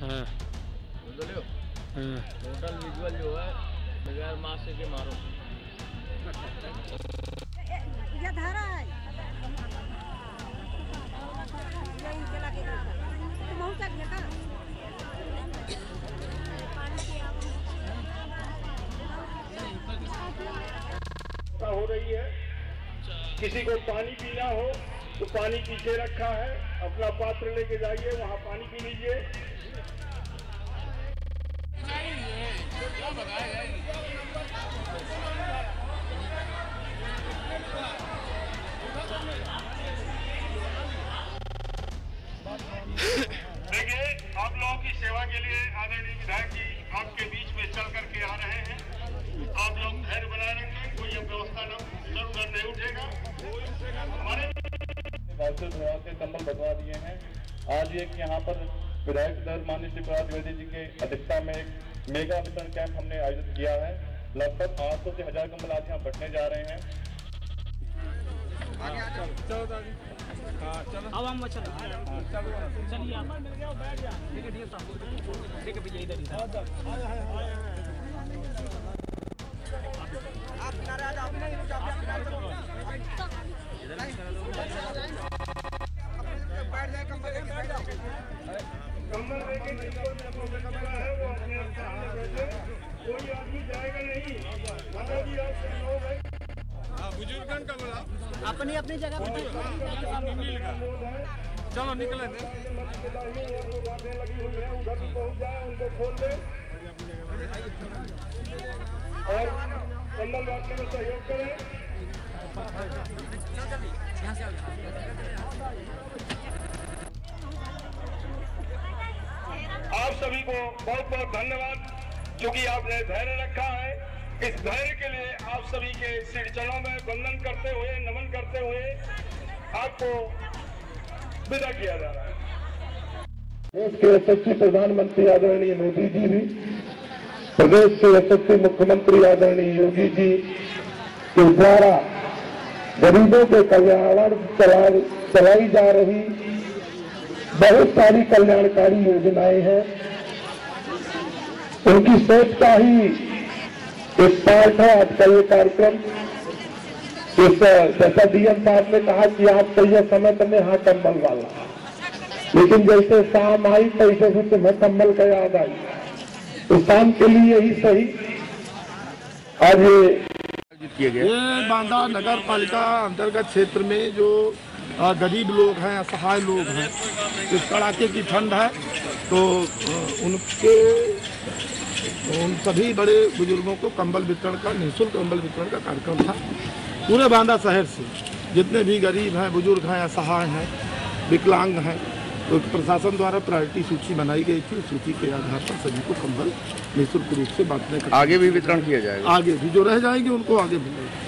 हाँ। समझ लो हाँ। टोटल विजुअल जो है बगैर मास्क के मारो। ये धारा है। तुम बहुत तक हो रही है। किसी को पानी पीना हो तो पानी पीछे रखा है, अपना पात्र लेके जाइए, वहाँ पानी पी लीजिए। देखिए, आप लोगों की सेवा के लिए आदरणीय विधायक जी आपके बीच में चल करके आ रहे हैं। आप लोग धैर्य बनाए रखें कोई व्यवस्था न नहीं उठेगा। हमारे वास्तव विभाग के कंबल बंटवा दिए हैं। आज एक यहाँ पर विधायक दर माननीय प्रसाद द्विवेदी जी के अध्यक्षता में एक मेगा वितरण कैंप हमने आयोजित किया है। लगभग आठ सौ से हज़ार कंबल आज यहाँ बंटने जा रहे हैं। अब हम चलो। चलिए आप ठीक ठीक है ठीक है भैया इधर इधर। कोई आदमी जाएगा नहीं माता जी आपसे लोग है अपनी अपनी जगह पे चलो निकले लगी और बांटने में सहयोग करें आप सभी को बहुत बहुत धन्यवाद क्योंकि आपने धैर्य रखा है। इस धैर्य के लिए आप सभी के श्री चरणों में वंदन करते हुए, नमन करते हुए आपको विदा किया जा रहा है। देश के यशस्वी प्रधानमंत्री आदरणीय मोदी जी भी, प्रदेश के यशस्वी मुख्यमंत्री आदरणीय योगी जी के द्वारा गरीबों के कल्याण चलाई जा रही बहुत सारी कल्याणकारी योजनाएँ हैं। उनकी सोच का ही एक पार्ट है आज का ये कार्यक्रम इस जैसा डीएम साहब ने कहा कि आप चाहिए समय तुम्हें हाँ कंबल वाला। लेकिन जैसे शाम आई तैसे से तुम्हें कंबल का याद आई। तो शाम के लिए ही सही। आज ये ये बांदा नगर पालिका अंतर्गत क्षेत्र में जो गरीब लोग हैं असहाय लोग हैं इस कड़ाके की ठंड है तो अ, उनके उन सभी बड़े बुज़ुर्गों को कंबल वितरण का निःशुल्क कंबल वितरण का कार्यक्रम था। पूरे बांदा शहर से जितने भी गरीब हैं बुज़ुर्ग हैं असहाय हैं विकलांग हैं तो प्रशासन द्वारा प्रायोरिटी सूची बनाई गई थी। सूची के आधार पर सभी को कंबल निःशुल्क रूप से बांटने का आगे भी वितरण किया जाएगा? आगे भी जो रह जाएँगे उनको आगे मिलेगा